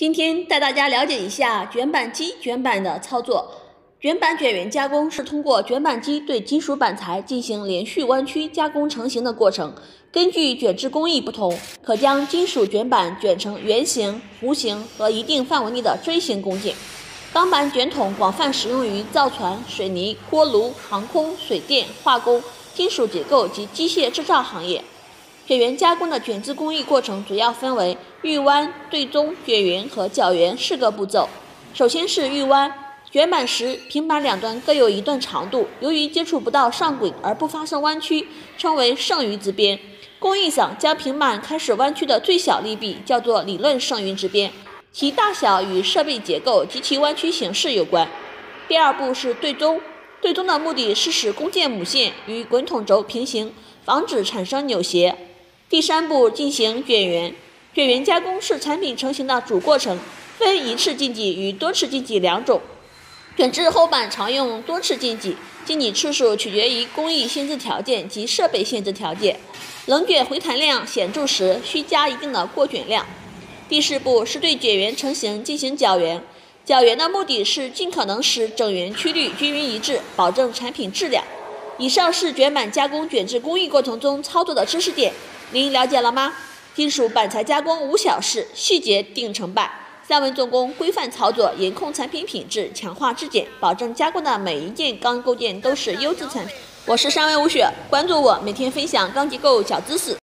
今天带大家了解一下卷板机卷板的操作。卷板卷圆加工是通过卷板机对金属板材进行连续弯曲加工成型的过程。根据卷制工艺不同，可将金属卷板卷成圆形、弧形和一定范围内的锥形工件。钢板卷筒广泛使用于造船、水泥、锅炉、航空、水电、化工、金属结构及机械制造行业。卷圆加工的卷制工艺过程主要分为预弯、对中、卷圆和绞圆四个步骤。首先是预弯，卷板时平板两端各有一段长度，由于接触不到上轨而不发生弯曲，称为剩余之边。工艺上将平板开始弯曲的最小力臂叫做理论剩余之边，其大小与设备结构及其弯曲形式有关。第二步是对中，对中的目的是使工件母线与滚筒轴平行，防止产生扭斜。第三步进行卷圆，卷圆加工是产品成型的主过程，分一次进挤与多次进挤两种。卷制厚板常用多次进挤，进挤次数取决于工艺限制条件及设备限制条件。冷卷回弹量显著时，需加一定的过卷量。第四步是对卷圆成型进行搅圆，搅圆的目的是尽可能使整圆曲率均匀一致，保证产品质量。以上是卷板加工卷制工艺过程中操作的知识点。您了解了吗？金属板材加工无小事，细节定成败。三维重工，规范操作，严控产品品质，强化质检，保证加工的每一件钢构件都是优质产品。我是三维吴雪，关注我，每天分享钢结构小知识。